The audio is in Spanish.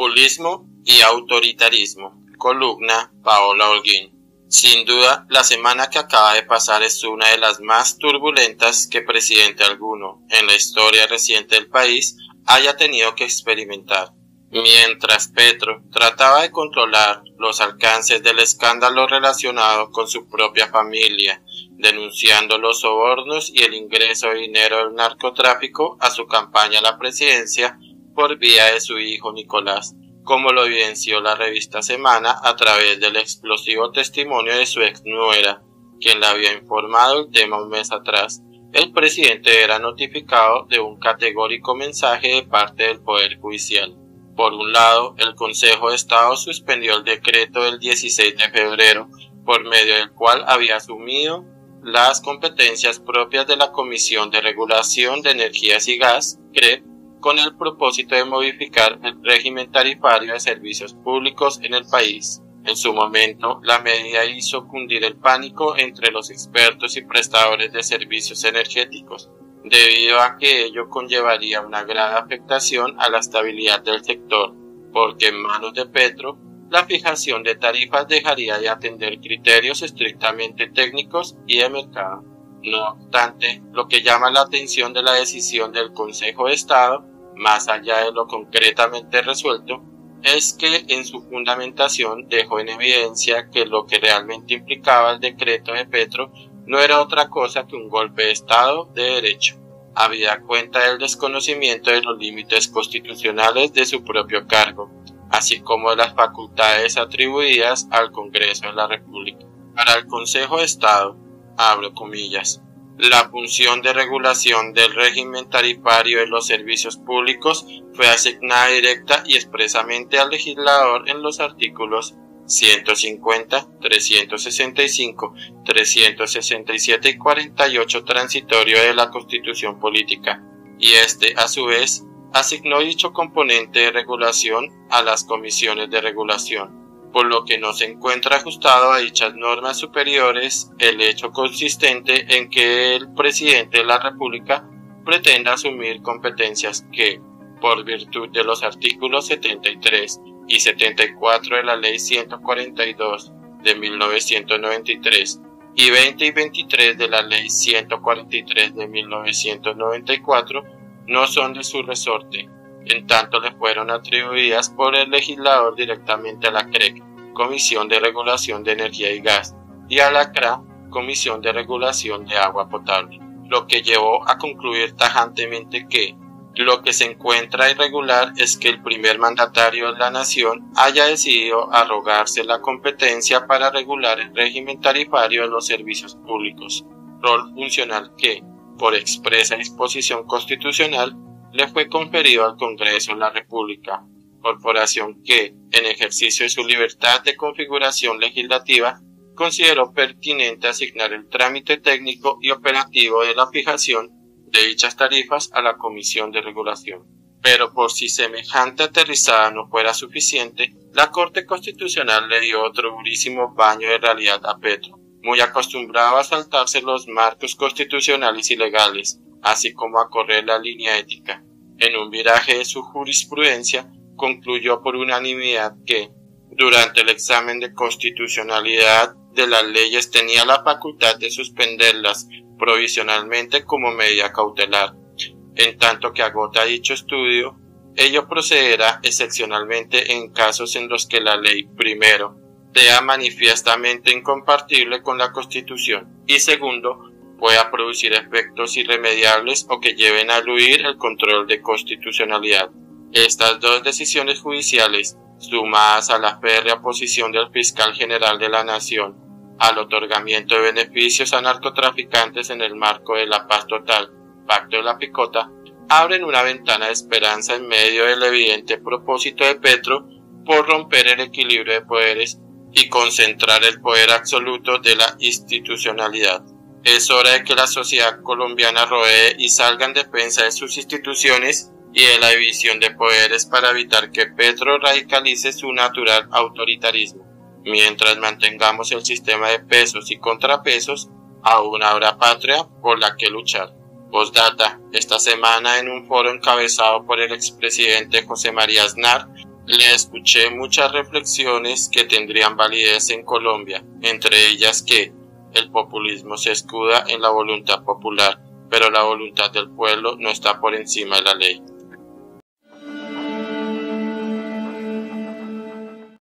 Populismo y autoritarismo. Columna Paola Holguín. Sin duda, la semana que acaba de pasar es una de las más turbulentas que presidente alguno en la historia reciente del país haya tenido que experimentar. Mientras Petro trataba de controlar los alcances del escándalo relacionado con su propia familia, denunciando los sobornos y el ingreso de dinero del narcotráfico a su campaña a la presidencia por vía de su hijo Nicolás, como lo evidenció la revista Semana a través del explosivo testimonio de su ex nuera, quien le había informado el tema un mes atrás. El presidente era notificado de un categórico mensaje de parte del Poder Judicial. Por un lado, el Consejo de Estado suspendió el decreto del 16 de febrero, por medio del cual había asumido las competencias propias de la Comisión de Regulación de Energías y Gas, CREP, con el propósito de modificar el régimen tarifario de servicios públicos en el país. En su momento, la medida hizo cundir el pánico entre los expertos y prestadores de servicios energéticos, debido a que ello conllevaría una gran afectación a la estabilidad del sector, porque en manos de Petro, la fijación de tarifas dejaría de atender criterios estrictamente técnicos y de mercado. No obstante, lo que llama la atención de la decisión del Consejo de Estado, más allá de lo concretamente resuelto, es que en su fundamentación dejó en evidencia que lo que realmente implicaba el decreto de Petro no era otra cosa que un golpe de Estado de derecho. Había cuenta del desconocimiento de los límites constitucionales de su propio cargo, así como de las facultades atribuidas al Congreso de la República. Para el Consejo de Estado, abro comillas, la función de regulación del régimen tarifario de los servicios públicos fue asignada directa y expresamente al legislador en los artículos 150, 365, 367 y 48 transitorio de la Constitución Política, y este, a su vez, asignó dicho componente de regulación a las comisiones de regulación, por lo que no se encuentra ajustado a dichas normas superiores el hecho consistente en que el presidente de la República pretenda asumir competencias que, por virtud de los artículos 73 y 74 de la Ley 142 de 1993 y 20 y 23 de la Ley 143 de 1994 no son de su resorte, en tanto le fueron atribuidas por el legislador directamente a la CREC, Comisión de Regulación de Energía y Gas, y a la CRA, Comisión de Regulación de Agua Potable, lo que llevó a concluir tajantemente que, lo que se encuentra irregular es que el primer mandatario de la nación haya decidido arrogarse la competencia para regular el régimen tarifario de los servicios públicos, rol funcional que, por expresa disposición constitucional, le fue conferido al Congreso de la República, corporación que, en ejercicio de su libertad de configuración legislativa, consideró pertinente asignar el trámite técnico y operativo de la fijación de dichas tarifas a la Comisión de Regulación. Pero por si semejante aterrizada no fuera suficiente, la Corte Constitucional le dio otro durísimo baño de realidad a Petro, muy acostumbrado a saltarse los marcos constitucionales y legales, así como a correr la línea ética. En un viraje de su jurisprudencia, concluyó por unanimidad que, durante el examen de constitucionalidad de las leyes tenía la facultad de suspenderlas provisionalmente como medida cautelar. En tanto que agota dicho estudio, ello procederá excepcionalmente en casos en los que la ley, primero, sea manifiestamente incompatible con la Constitución y segundo, pueda producir efectos irremediables o que lleven a aludir el control de constitucionalidad. Estas dos decisiones judiciales, sumadas a la férrea posición del fiscal general de la Nación al otorgamiento de beneficios a narcotraficantes en el marco de la paz total, pacto de la picota, abren una ventana de esperanza en medio del evidente propósito de Petro por romper el equilibrio de poderes y concentrar el poder absoluto de la institucionalidad. Es hora de que la sociedad colombiana rodee y salga en defensa de sus instituciones y de la división de poderes para evitar que Petro radicalice su natural autoritarismo. Mientras mantengamos el sistema de pesos y contrapesos, aún habrá patria por la que luchar. Postdata, esta semana en un foro encabezado por el expresidente José María Aznar, Le escuché muchas reflexiones que tendrían validez en Colombia, entre ellas que el populismo se escuda en la voluntad popular, pero la voluntad del pueblo no está por encima de la ley.